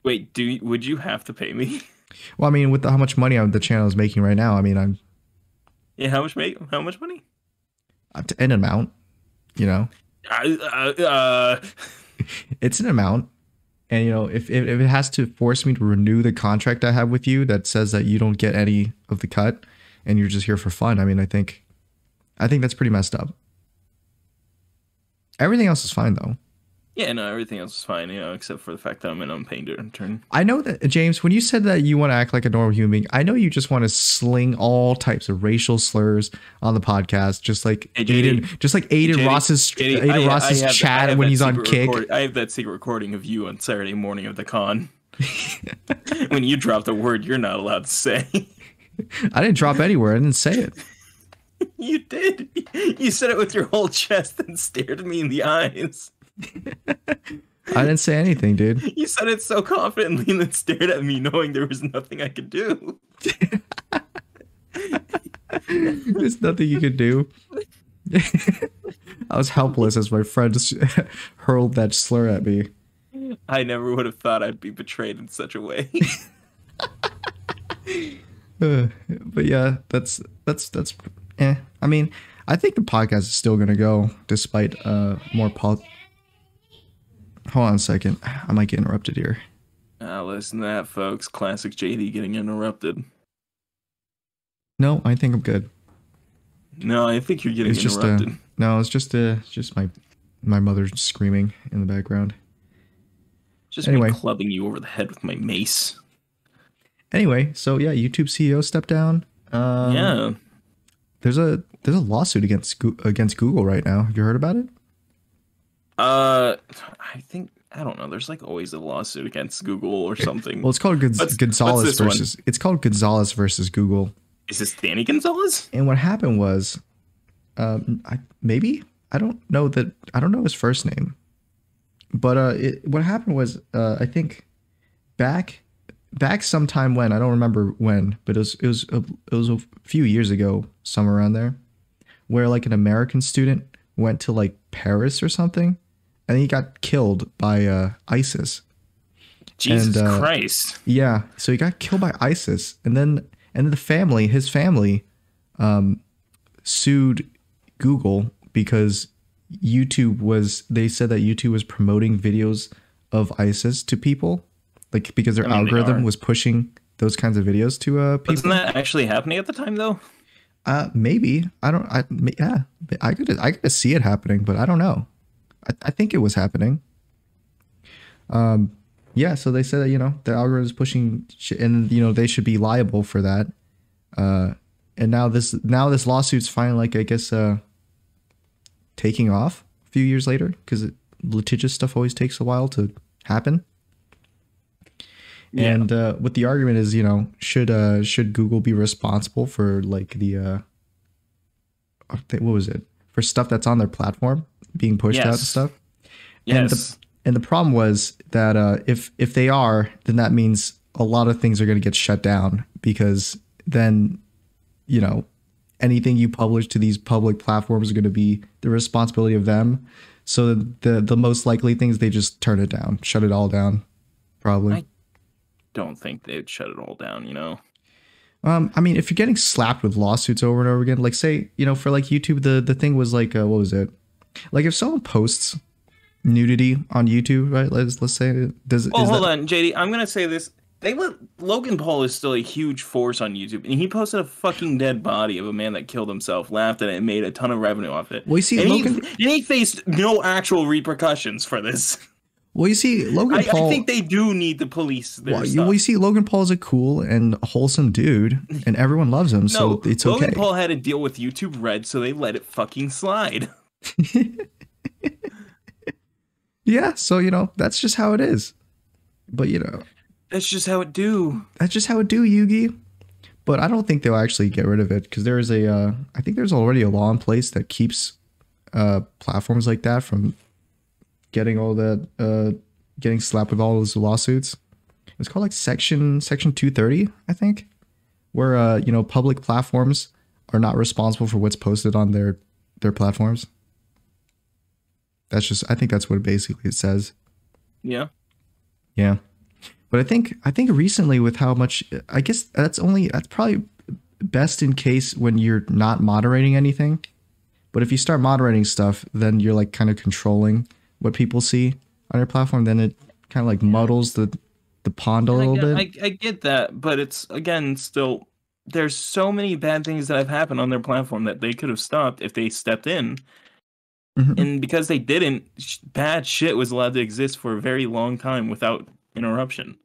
Wait, do you, would you have to pay me? well, I mean, with the, how much money I'm, the channel is making right now, I mean, I'm yeah, how much make how much money? to an amount. You know, Uh, uh, uh, it's an amount. And you know, if, if if it has to force me to renew the contract I have with you that says that you don't get any of the cut and you're just here for fun, I mean, I think I think that's pretty messed up. Everything else is fine though. Yeah, no, everything else is fine, you know, except for the fact that I'm an unpaid intern. I know that James, when you said that you want to act like a normal human being, I know you just want to sling all types of racial slurs on the podcast, just like Hey, JD. Adin, just like Adin JD, Ross's JD, Adin I- I Ross's have- chat have when he's on Kick. record- I have that secret recording of you on Saturday morning of the con. when you dropped a word you're not allowed to say. I didn't drop anywhere. I didn't say it. you did. You said it with your whole chest and stared me in the eyes. I didn't say anything, dude. You said it so confidently and then stared at me knowing there was nothing I could do. There's nothing you could do. I was helpless as my friend hurled that slur at me. I never would have thought I'd be betrayed in such a way. Uh, but yeah, that's that's that's. Eh. I mean, I think the podcast is still gonna go despite uh more pol. Hold on a second. I might get interrupted here. Ah, listen to that, folks. Classic JD getting interrupted. No, I think I'm good. No, I think you're getting It's just uh, interrupted. no, it's just uh, it's just my my mother screaming in the background. just anyway. me clubbing you over the head with my mace. Anyway, so yeah, YouTube CEO stepped down. Um, yeah. there's a there's a lawsuit against against Google right now. Have you heard about it? Uh, I think I don't know. There's like always a lawsuit against Google or something. Well, it's called Gonz- What's- Gonzalez what's this one? versus. It's called Gonzalez versus Google. Is this Danny Gonzalez? And what happened was, um, I maybe I don't know that I don't know his first name, but uh, it, what happened was uh, I think back back sometime when I don't remember when, but it was it was a, it was a few years ago, somewhere around there, where like an American student went to like Paris or something, and he got killed by uh, ISIS. Jesus And, uh, Christ. Yeah, so he got killed by ISIS, and then and then the family, his family, um, sued Google because YouTube was. They said that YouTube was promoting videos of ISIS to people, like because their I mean, algorithm was pushing those kinds of videos to uh Wasn't that actually happening at the time though? Uh, maybe I don't. I yeah, I could I could see it happening, but I don't know. I, I think it was happening. Um, yeah. So they said that you know the algorithm is pushing, sh- and you know they should be liable for that. Uh, and now this now this lawsuit's finally like I guess uh taking off a few years later because litigious stuff always takes a while to happen. Yeah. And uh, what the argument is, you know, should uh, should Google be responsible for like the uh, what was it for stuff that's on their platform being pushed out and Yes. stuff? And the, Yes. and the problem was that uh, if if they are, then that means a lot of things are going to get shut down because then, you know, anything you publish to these public platforms are going to be the responsibility of them. So the the most likely things they just turn it down, shut it all down, probably. I- Don't think they'd shut it all down. You know. Um, I mean, if you're getting slapped with lawsuits over and over again, like say, you know, for like YouTube, the the thing was like, uh, what was it? Like if someone posts nudity on YouTube, right? Let's let's say, it- does Oh, hold that, on, JD. I'm gonna say this. They let Logan Paul is still a huge force on YouTube, and he posted a fucking dead body of a man that killed himself, laughed at it, and made a ton of revenue off it. Well, you see, and, Logan- he, and he faced no actual repercussions for this. Well, you see, Logan I, Paul. I think they do need to police their well, you, stuff. well, you see, Logan Paul's a cool and wholesome dude, and everyone loves him, no, so it's Logan okay. Paul had a deal with YouTube Red, so they let it fucking slide. yeah, so you know that's just how it is. But you know, That's just how it do. that's just how it do, Yugi. But I don't think they'll actually get rid of it because there is a, uh, I think there's already a law in place that keeps uh, platforms like that from getting all that, uh, getting slapped with all those lawsuits. It's called like Section Section 230, I think, where uh, you know public platforms are not responsible for what's posted on their their platforms. That's just, I think that's what it basically it says. Yeah. Yeah. But I think I think recently with how much I guess that's only that's probably best in case when you're not moderating anything. But if you start moderating stuff, then you're like kind of controlling what people see on your platform. Then it kind of like muddles the the pond a I little get, bit. I, I get that, but it's again still there's so many bad things that have happened on their platform that they could have stopped if they stepped in, Mhm. and because they didn't, sh- bad shit was allowed to exist for a very long time without interruption.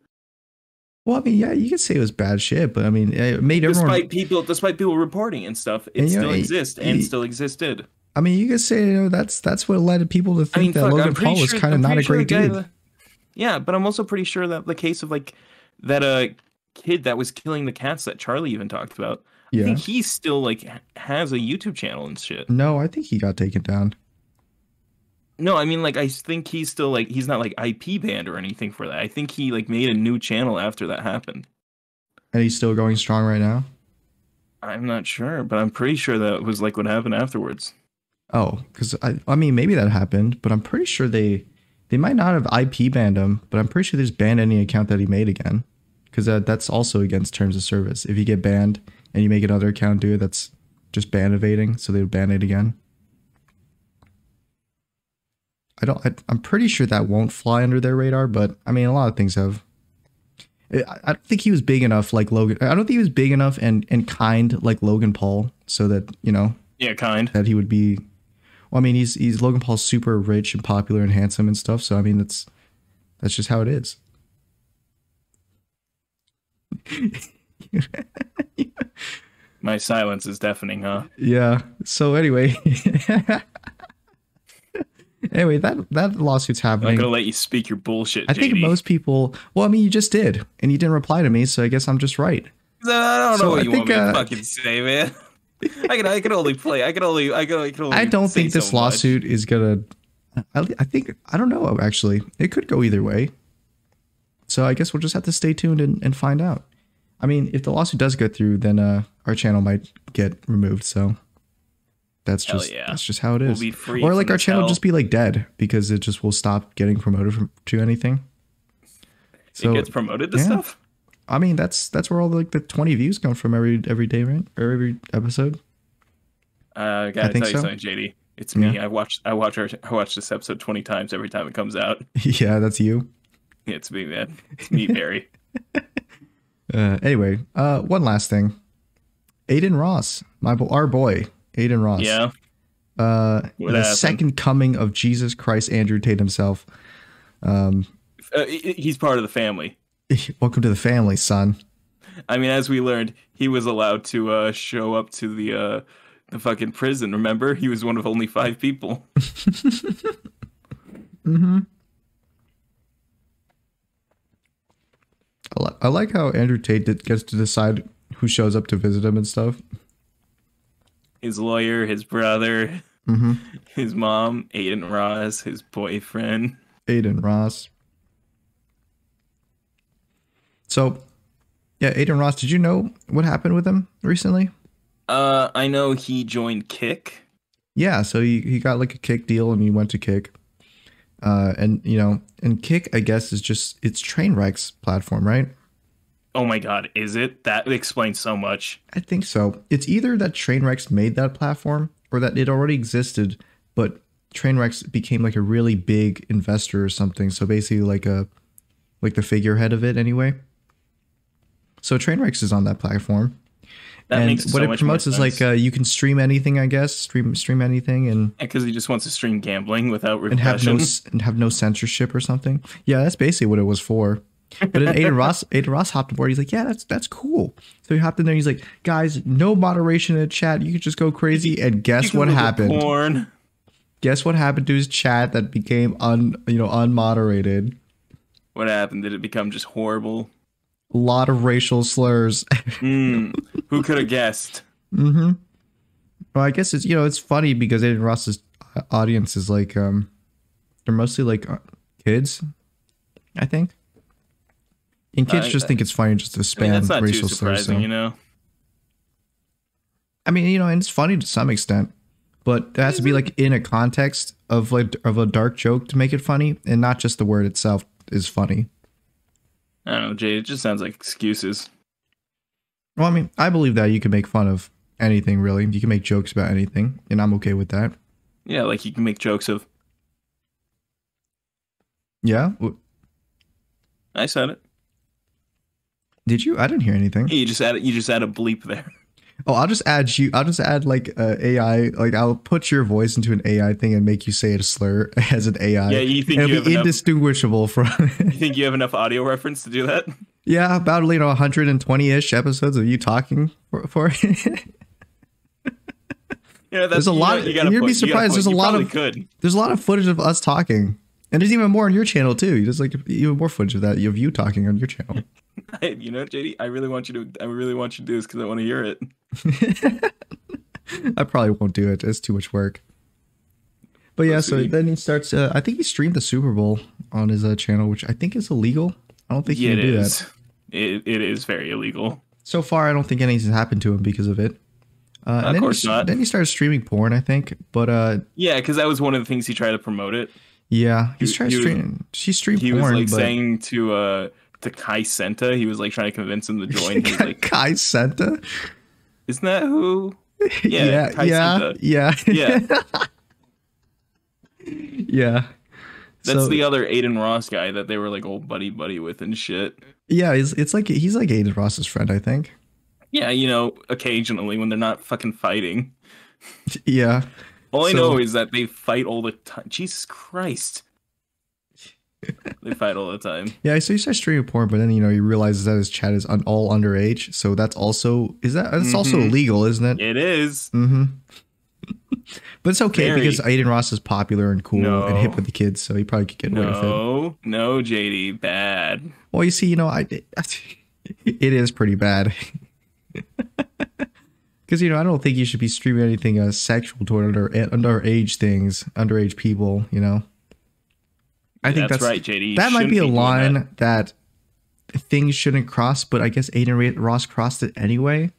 Well, I mean, yeah, you could say it was bad shit, but I mean, it made everyone. Despite people, despite people reporting and stuff, it And, you know, still it- exists and it- still existed. I mean, you could say you know that's that's what led people to think I mean, that fuck, Logan Paul was sure, kind of not a sure great guy dude. Yeah, but I'm also pretty sure that the case of like that uh kid that was killing the cats that Charlie even talked about. I Yeah. think he still like has a YouTube channel and shit. No, I think he got taken down. No, I mean like I think he's still like he's not like IP banned or anything for that. I think he like made a new channel after that happened. And he's still going strong right now. I'm not sure, but I'm pretty sure that was like what happened afterwards. Oh, because I, I mean, maybe that happened, but I'm pretty sure they, they might not have IP banned him, but I'm pretty sure they just banned any account that he made again, because that, that's also against terms of service. If you get banned and you make another account do it, that's just ban evading, so they would ban it again. I don't. I, I'm pretty sure that won't fly under their radar, but I mean, a lot of things have. I, I don't think he was big enough like Logan. I don't think he was big enough and and kind like Logan Paul, so that you know Yeah, kind. that he would be well, I mean he's he's Logan Paul's super rich and popular and handsome and stuff, so I mean that's that's just how it is. My silence is deafening, huh? Yeah. So anyway Anyway, that that lawsuit's happening. I'm not gonna let you speak your bullshit. I think most people well, I mean you just did and you didn't reply to me, so I guess I'm just right. I don't know what I you think, want me uh, to fucking say, man. I can I can only play. I can only I can, I can only. I don't think this so much. lawsuit is gonna. I, I think I don't know actually. It could go either way. So I guess we'll just have to stay tuned and, and find out. I mean, if the lawsuit does go through, then uh, our channel might get removed. So that's Hell just yeah. that's just how it is. We'll or like our channel hell. just be like dead because it just will stop getting promoted from, to anything. So it gets promoted to yeah. stuff. I mean, that's that's where all like the twenty views come from every every day, right? Or every episode. Uh, I gotta think tell you so. something, JD. It's me. I watched I watch our I watch this episode twenty times every time it comes out. yeah, that's you. Yeah, It's me, man. It's me, Barry. Uh, anyway, uh, one last thing. Adin Ross, my bo- our boy, Adin Ross. yeah. Uh, What the happened? second coming of Jesus Christ, Andrew Tate himself. Um, Uh, he's part of the family. welcome to the family, son. I mean, as we learned, he was allowed to uh, show up to the uh, the fucking prison. Remember, he was one of only five people. Mm-hmm. I, li- I like how Andrew Tate did, gets to decide who shows up to visit him and stuff. His lawyer, his brother, Mm-hmm. his mom, Adin Ross, his boyfriend. Adin Ross. So, yeah, Adin Ross. Did you know what happened with him recently? Uh, I know he joined Kick. Yeah, so he, he got like a kick deal and he went to kick. Uh, and you know, and kick I guess is just it's Trainwreck's platform, right? Oh my god, is it? That explains so much. I think so. It's either that Trainwrecks made that platform or that it already existed, but Trainwrecks became like a really big investor or something. So basically like a like the figurehead of it anyway. So Trainwrecks is on that platform. That and makes what so it promotes is like uh, you can stream anything, I guess. Stream stream anything and because he just wants to stream gambling without and have no and have no censorship or something. Yeah, that's basically what it was for. But then Adin Ross, Adin Ross hopped aboard. He's like, "Yeah, that's that's cool." So he hopped in there. He's like, "Guys, no moderation in the chat. You could just go crazy." And guess what happened? Porn. Guess what happened to his chat that became un you know unmoderated? What happened? Did it become just horrible? A lot of racial slurs. Mm, who could have guessed? mm-hmm. Well, I guess it's you know it's funny because Adin Ross's audience is like um they're mostly like uh, kids, I think. And kids I- just think it's funny just to I spam mean, that's not too racial slurs. so- you know. I mean, you know, and it's funny to some extent, but it has to be like in a context of like of a dark joke to make it funny, and not just the word itself is funny. I don't know, Jay. It just sounds like excuses. Well, I mean, I believe that you can make fun of anything really. You can make jokes about anything, and I'm okay with that. Yeah, like you can make jokes of. Yeah. I said it. Did you? I didn't hear anything. You just add you just add a bleep there. Oh, I'll just add you. I'll just add like uh, AI. Like I'll put your voice into an AI thing and make you say it a slur as an AI. Yeah, you think It'll you be enough? indistinguishable from. You think you have enough audio reference to do that? yeah, about you know 120 ish episodes of you talking for. for Yeah, that's There's a you lot- know, You gotta you'd be you surprised, there's a you lot of- could. There's a lot of footage of us talking. And there's even more on your channel too. There's like even more footage of that of you talking on your channel. I, you know, JD, I really want you to. I really want you to do this because I want to hear it. I probably won't do it. It's too much work. But yeah, so then he starts. Uh, I think he streamed the Super Bowl on his uh, channel, which I think is illegal. I don't think he Yeah, can do is. that. It, it is very illegal. So far, I don't think anything's happened to him because of it. Uh, and Of then course he, not. Then he started streaming porn, I think. But uh, Yeah, because that was one of the things he tried to promote it. yeah, he's He- trying to stream. She streamed He porn, was like saying to uh to Kai Cenat, he was like trying to convince him to join. Was like, Kai Cenat. "Isn't that who?" Yeah, yeah, Kai yeah, Cenat. yeah, Yeah, yeah. that's So- the other Adin Ross guy that they were like old buddy buddy with and shit. Yeah, it's, it's like he's like Adin Ross's friend, I think. Yeah, you know, occasionally when they're not fucking fighting. Yeah, All I So- know is that they fight all the time. Jesus Christ. They fight all the time. yeah. So you start streaming porn, but then you know he realizes that his chat is un- all underage. So that's also is that that's also Mhm. illegal, isn't it? It is. Mm-hmm. but it's okay Very. because Adin Ross is popular and cool and hip with the kids, so he probably could get away with it. No, no, JD, bad. Well, you see, you know, I it is pretty bad. Because you know, I don't think you should be streaming anything uh, sexual toward under underage things, underage people. You know, I think that's, that's, right, JD. That might be a doing line that. that. things shouldn't cross, but I guess Adin Ross crossed it anyway.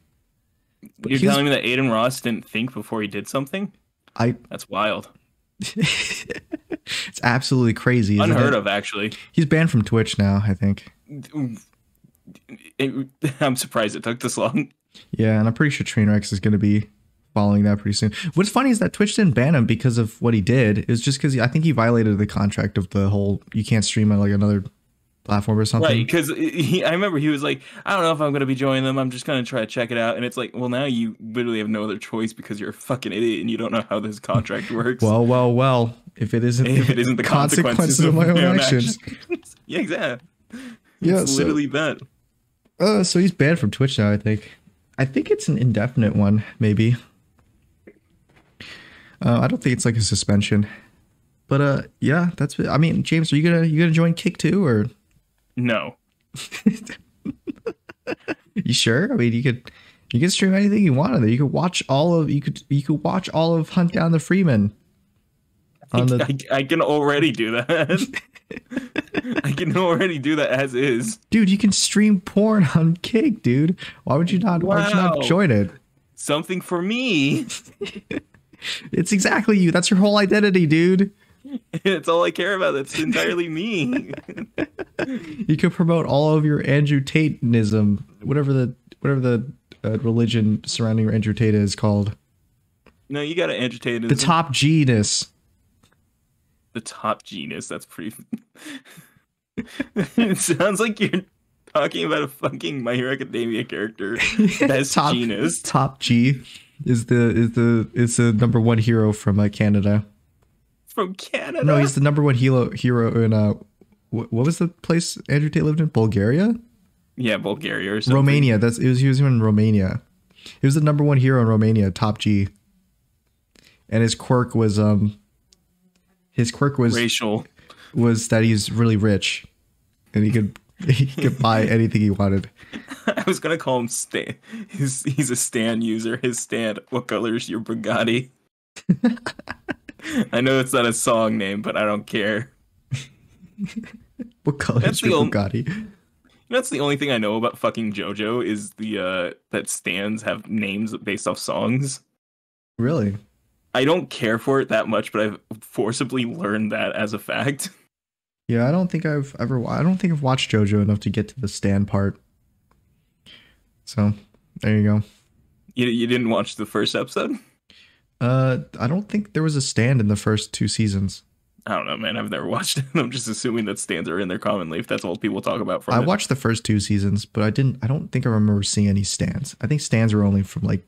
But You're was- telling me that Adin Ross didn't think before he did something? I That's wild. it's absolutely crazy. isn't Unheard it? of, actually. He's banned from Twitch now. I think. It- I'm surprised it took this long. Yeah, and I'm pretty sure Trainwrecks is going to be following that pretty soon. What's funny is that Twitch didn't ban him because of what he did. It was just because I think he violated the contract of the whole you can't stream on like another platform or something. Right, because I remember he was like, I don't know if I'm going to be joining them. I'm just going to try to check it out. And it's like, well, now you literally have no other choice because you're a fucking idiot and you don't know how this contract works. Well, well, well. If it isn't, if it isn't the consequences, of my own actions. actions. yeah, exactly. Yeah, it's so- literally that. Uh, so he's banned from Twitch now. I think. I think it's an indefinite one, maybe. Uh, I don't think it's like a suspension. But uh, yeah, that's. I mean, James, are you gonna you gonna join Kick too, or No. you sure? I mean, you could you can stream anything you want on there. You could watch all of you could you could watch all of Hunt Down the Freeman. On the I, I can already do that. I can already do that as is. dude, you can stream porn on Kick, dude. Why would you not? Why would you not join it? Something for me. It's exactly you. That's your whole identity, dude. It's all I care about. That's entirely me. You could promote all of your Andrew Tateism, whatever the whatever the uh, religion surrounding Andrew Tate is called. no, you gotta entertain The top genus. the top genus. That's pretty. it sounds like you're talking about a fucking My Hero Academia character. Best top, genus. Top G is the is the is the number one hero from uh, Canada. from Canada. No, he's the number one hero hero in uh wh- what was the place Andrew Tate lived in? Bulgaria? yeah, Bulgaria or something. Romania. That's it was he was in Romania. He was the number one hero in Romania, top G. And his quirk was um his quirk was Racial. was that he's really rich and he could he could buy anything he wanted. I was gonna call him Stand. He's he's a Stand user. His Stand. What color is your Bugatti? I know it's not a song name, but I don't care. What color That's is your only- Bugatti? That's the only thing I know about fucking JoJo is the uh that stands have names based off songs. Really? I don't care for it that much, but I've forcibly learned that as a fact. Yeah, I don't think I've ever. I don't think I've watched JoJo enough to get to the stand part. So, there you go. You, you didn't watch the first episode? Uh I don't think there was a stand in the first two seasons. I don't know, man. I've never watched it. I'm just assuming that stands are in there commonly if that's all people talk about from I it. watched the first two seasons, but I didn't I don't think I remember seeing any stands. I think stands were only from like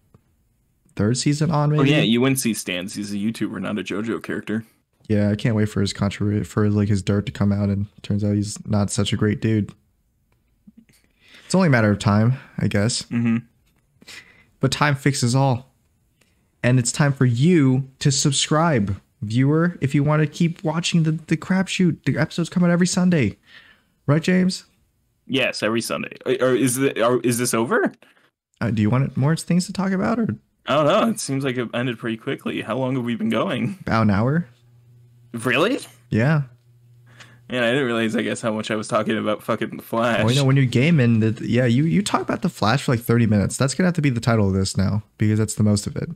third season on maybe. Oh yeah, you wouldn't see stands. He's a YouTuber, not a JoJo character. Yeah, I can't wait for his controversy for like his dirt to come out, and turns out he's not such a great dude. It's only a matter of time, I guess. Mm-hmm. But time fixes all, and it's time for you to subscribe, viewer if you want to keep watching the the Crap Chute. The episodes come out every Sunday, right, James? Yes, every Sunday. Or is it? Or is this over? Uh, do you want more things to talk about, or I don't know. It seems like it ended pretty quickly. How long have we been going? about an hour? Really? Yeah. Man, I didn't realize. I guess how much I was talking about fucking the Flash. Well, you know, when you're gaming, that yeah, you you talk about the Flash for like 30 minutes. That's gonna have to be the title of this now because that's the most of it.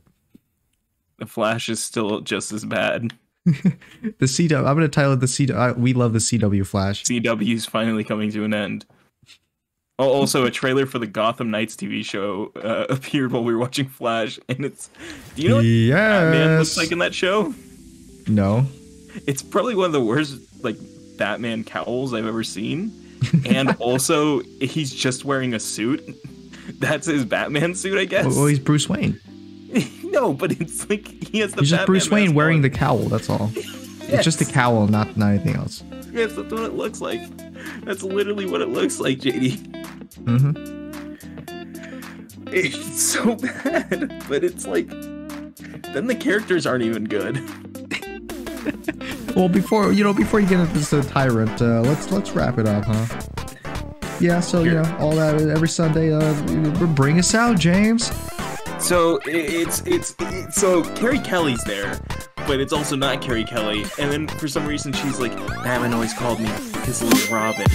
the Flash is still just as bad. The CW. I'm gonna title it the CW. We love the CW Flash. CW's finally coming to an end. Oh, also, a trailer for the Gotham Knights TV show uh, appeared while we were watching Flash, and it's. Do you know what Batman looks like in that show? no. It's probably one of the worst like Batman cowls I've ever seen, and also he's just wearing a suit. That's his Batman suit, I guess. Well, he's Bruce Wayne. no, but it's like he has the. He's just Batman Bruce Wayne wearing on. the cowl. That's all. It's just a cowl, not not anything else. Yes, that's what it looks like. That's literally what it looks like, JD. hmm It's so bad, but it's like then the characters aren't even good. Well, before you know, before you get into this tyrant, uh, let's let's wrap it up, huh? Yeah. So you know, all that every Sunday. Uh, bring us out, James. So it's it's, it's so Carrie Kelly's there, but it's also not Carrie Kelly. And then for some reason, she's like, Batman always called me his little Robin.